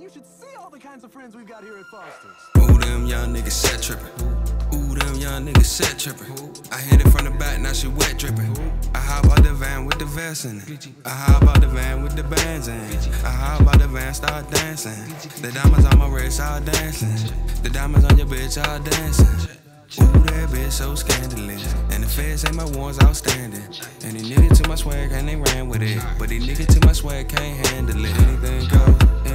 you should see all the kinds of friends we've got here at Foster's. Ooh, them young niggas set trippin'. Ooh, them young niggas set trippin'. I hit it from the back, now she wet drippin'. I hop out the van with the vest in it. I hop out the van with the bands in. I hop out the van, start dancing. The diamonds on my wrist, all dancing. The diamonds on your bitch, all dancing. Ooh, that bitch so scandalous. And the feds say my warrants outstanding. And these niggas to my swag and they ran with it. But these niggas to my swag can't handle it. Anything goes,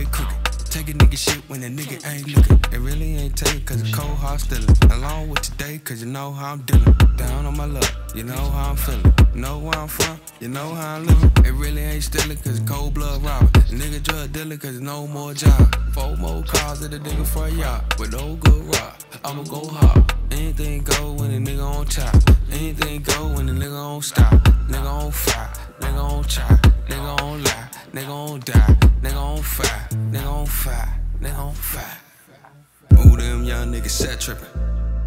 way cooking. Take a nigga shit when a nigga ain't looking. It really ain't take cause it's cold hard stealing. Along with today cause you know how I'm dealing. Down on my luck, you know how I'm feeling. Know where I'm from, you know how I'm living. It really ain't stealing cause cold blood robber. Nigga drug dealer cause no more job. Four more cars at the nigga front yard with no good rock. I'ma go hard. Anything go when a nigga on top. Anything go when a nigga on stop. Nigga on fire, nigga on chop, nigga on lie, nigga on die, nigga on fire, on fire, nigga on fire. Ooh, them young niggas set trippin'.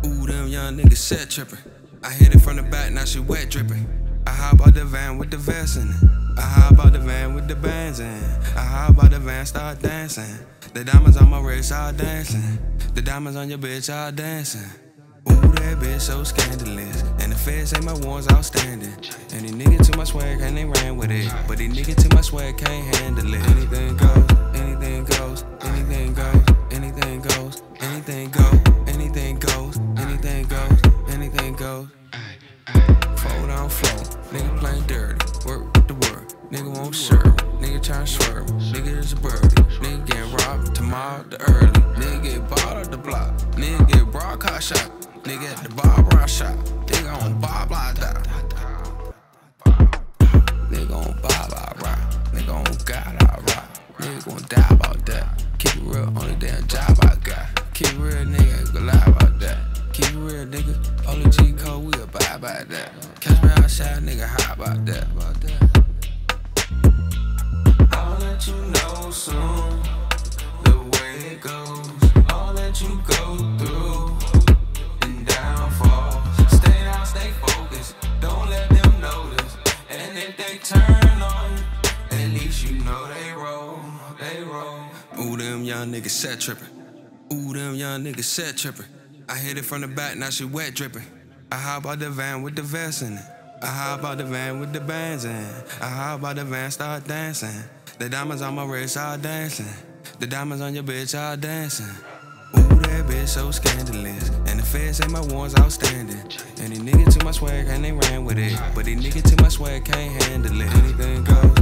Ooh, them young niggas set trippin'. I hit it from the back, now she wet drippin'. I hop out the van with the vest in it. I hop out the van with the bands in. I hop out the van, start dancing. The diamonds on my wrist, all dancing. The diamonds on your bitch, all dancing. That bitch so scandalous. And the feds say my warrants outstanding. And these niggas to my swag and they ran with it. But these niggas to my swag can't handle it. Anything goes, anything goes, anything goes, anything goes, anything goes, anything goes, anything goes, anything goes. Fold down flow, nigga playing dirty, work with the word. Nigga won't serve, nigga tryna swerve, nigga is a birdie. Nigga getting robbed tomorrow the early. Nigga get bought at the block, nigga get broadcast shot. Nigga at the bar brown shot, nigga on bar blah die. Nigga on bar blah rock, nigga on God I rock. Nigga gon' die about that. Keep it real, only damn job I got. Keep it real, nigga, ain't gon' lie about that. Keep it real, nigga. Only G code, we abide by that. Catch me outside, nigga, how about that? About that? I'll let you know soon the way it goes. I'll let you go through them young niggas set trippin'. Ooh, them young niggas set trippin'. I hit it from the back, now she wet drippin'. I hop out the van with the vest in it. I hop out the van with the bands in. I hop out the van, start dancing. The diamonds on my wrist, are dancing. The diamonds on your bitch, are dancing. Ooh, that bitch so scandalous. And the feds say my warrants outstanding. And these niggas to my swag and they ran with it. But these niggas to my swag can't handle it. Anything goes,